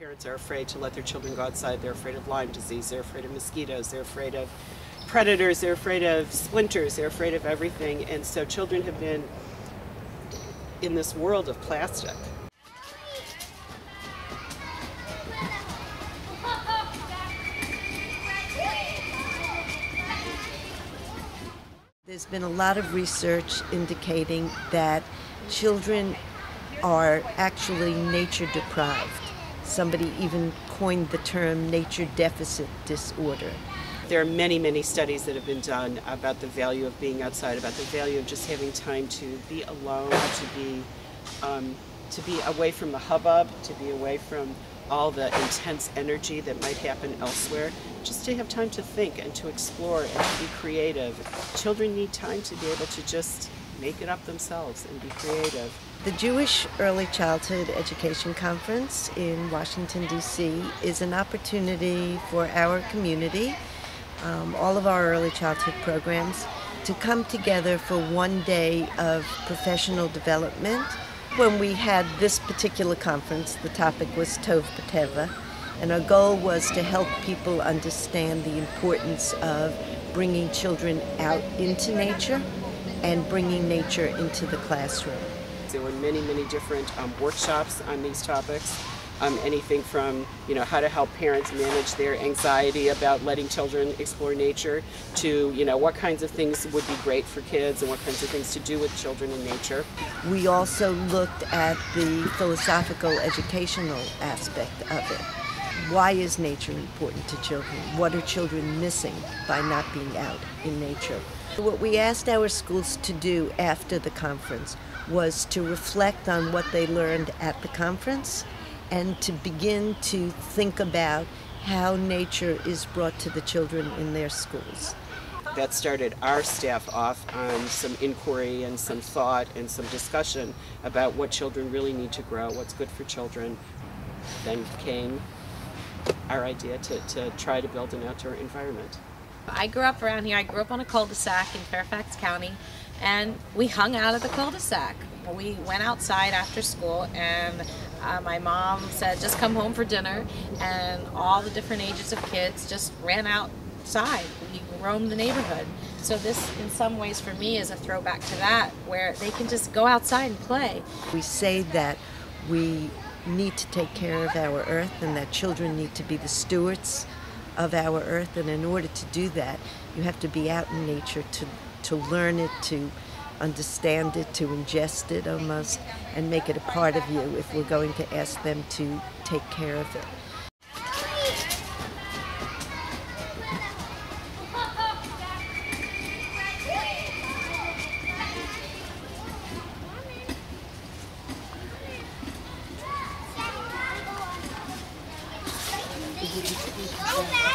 Parents are afraid to let their children go outside. They're afraid of Lyme disease. They're afraid of mosquitoes. They're afraid of predators. They're afraid of splinters. They're afraid of everything. And so children have been in this world of plastic. There's been a lot of research indicating that children are actually nature deprived. Somebody even coined the term nature deficit disorder. There are many, many studies that have been done about the value of being outside, about the value of just having time to be alone, to be um, to be away from the hubbub, to be away from all the intense energy that might happen elsewhere, just to have time to think and to explore and to be creative. Children need time to be able to just make it up themselves and be creative. The Jewish Early Childhood Education Conference in Washington, D.C. is an opportunity for our community, um, all of our early childhood programs, to come together for one day of professional development when we had this particular conference, the topic was Tov B'Teva, and our goal was to help people understand the importance of bringing children out into nature and bringing nature into the classroom. There were many, many different um, workshops on these topics um, anything from you know how to help parents manage their anxiety about letting children explore nature to you know what kinds of things would be great for kids and what kinds of things to do with children in nature. We also looked at the philosophical educational aspect of it. Why is nature important to children? What are children missing by not being out in nature? What we asked our schools to do after the conference was to reflect on what they learned at the conference and to begin to think about how nature is brought to the children in their schools. That started our staff off on some inquiry and some thought and some discussion about what children really need to grow, what's good for children. Then came our idea to, to try to build an outdoor environment. I grew up around here. I grew up on a cul-de-sac in Fairfax County, and we hung out at the cul-de-sac. We went outside after school, and uh, my mom said, just come home for dinner, and all the different ages of kids just ran outside. We roamed the neighborhood. So this, in some ways, for me, is a throwback to that, where they can just go outside and play. We say that we need to take care of our earth and that children need to be the stewards of our earth, and in order to do that, you have to be out in nature to, to learn it, to understand it, to ingest it almost, and make it a part of you if we're going to ask them to take care of it. Go back.